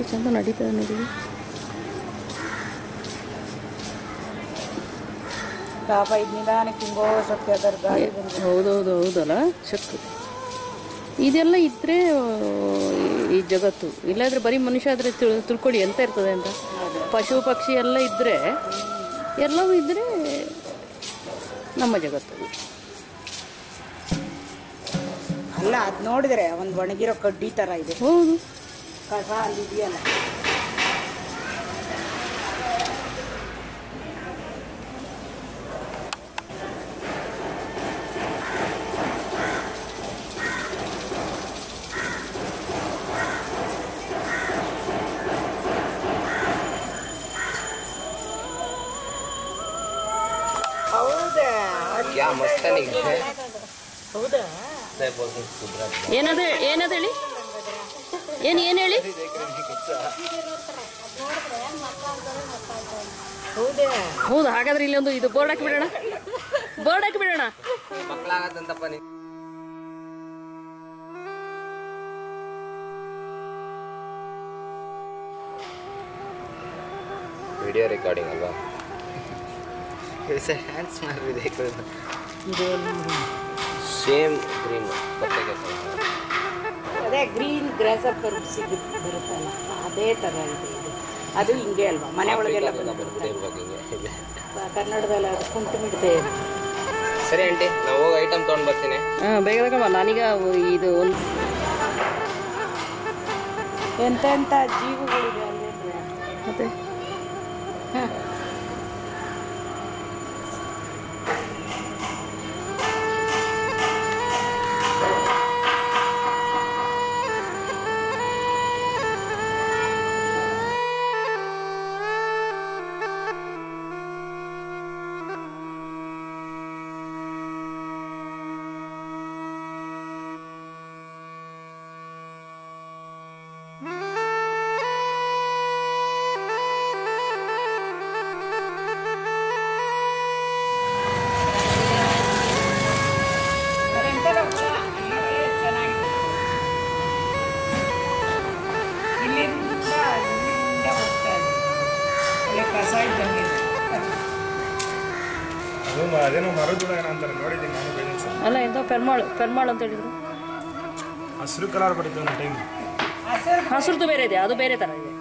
ಎಷ್ಟು ಚಂದ ನಡೀತದೆ ನೋಡಿ. ಪಾಪ ಇದು ನಿಧಾನಕ್ಕೆ ಹಿಂಗೋ ಸತ್ಯ ಅದರ ಗಾಳಿ ಹೌದೌದು ಹೌದಲ್ಲ? ಶಕ್ತಿ. ಇದೆಲ್ಲ ಇದ್ರೆ ಈ ಜಗತ್ತು. ಇಲ್ಲಾದ್ರೆ ಬರೀ ಮನುಷ್ಯ ಆದ್ರೆ ತಿಳ್- ತಿಳ್ಕೊಳ್ಳಿ ಎಂತ ಇರ್ತದೆ ಅಂತ. ಪಶು ಪಕ್ಷಿ ಎಲ್ಲ ಇದ್ರೆ ಎಲ್ಲವೂ ಇದ್ರೆ ನಮ್ಮ ಜಗತ್ತು. ಅಲ್ಲ ಅದು ನೋಡಿದ್ರೆ ಒಂದು ಒಣಗಿರೋ ಕಡ್ಡಿ ಥರ ಇದೆ. ಹೌದು. ಕಷಾಯ ಇದೆಯಲ್ಲ ಏನದ ಏನದ ಹೇಳಿ? ಏನು ಏನು ಹೇಳಿ? ಹೌದಾ. ಹೌದು ಹಾಗಾದ್ರೆ ಇಲ್ಲಿ ಒಂದು ಇದು ಬೋರ್ಡ್ ಹಾಕಿ ಬಿಡೋಣ. ಬೋರ್ಡ್ ಹಾಕಿ ಬಿಡೋಣ. ವಿಡಿಯೋ ರೆಕಾರ್ಡಿಂಗ್ ಅಲ್ವಾ? ಹ್ಯಾಂಡ್ಸ್ ಮಾಡಬೇಕು. ಸೇಮ್ ಗ್ರೀನ್ ಕೊಟ್ಟೆಗೆ. ಅದೇ ಗ್ರೀನ್ ಗ್ರಾಸಪ್ಪರ್ ಸಿಗುತ್ತೆ ಬರುತ್ತಲ್ಲ ಅದೇ ಥರ ಇದೆ ಇದು. ಅದು ಹಿಂಗೆ ಅಲ್ವಾ? ಮನೆ ಒಳಗೆಲ್ಲ ಬರುತ್ತೆ ಕನ್ನಡದಲ್ಲಿ ಅದು ಕುಂಟು ಮಿಡತೆ ಸರಿ ಆಂಟಿ ನಾವು ಹೋಗಿ ಐಟಮ್ ತೊಗೊಂಡು ಬರ್ತೀನಿ. ಹಾಂ ಬೇಗ ತಗೊಂಬ ನಾನೀಗ ಇದು ಒಂದು ಎಂತೆಂಥ ಎಂತ ಜೀವಗಳಿದೆ ಅಲ್ಲಿ ಮತ್ತೆ? ಹಾಂ. ಅದೇನೋ ಮರದುಳ ಏನೋ ಅಂತಾರೆ ನೋಡಿದ್ದೀನಿ ನಾನು ಬೆಳೆದ ಅಲ್ಲ ಎಂತ ಪೆರ್ಮಾಳು ಪೆರ್ಮಾಳು ಅಂತ ಹೇಳಿದ್ರು. ಹಸಿರು ಕಲರ್ ಬರುತ್ತೆ ಒಂದು ಟೈಮ್ ಹಸಿರುದು ಬೇರೆ ಇದೆ ಅದು ಬೇರೆ ಥರ ಇದೆ.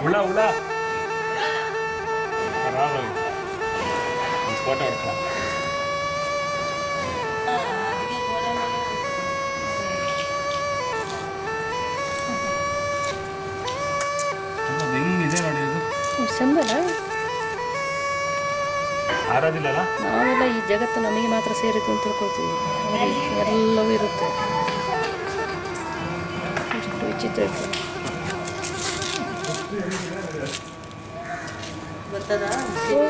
ಹುಳ ಹುಳ ಆರಾಮಾಗಿ ಒಂದು ಫೋಟೋ ಹೊಡ್ಕೊಳ್ಳ ನಾವೆಲ್ಲ ಈ ಜಗತ್ತು ನಮಗೆ ಮಾತ್ರ ಸೇರಿತು ಅಂತ ತಿಳ್ಕೊಳ್ತೀವಿ. ಎಲ್ಲವೂ ಇರುತ್ತೆ. ಎಷ್ಟು ವಿಚಿತ್ರ ಇರ್ತದೆ ಬರ್ತದಾ ಓ,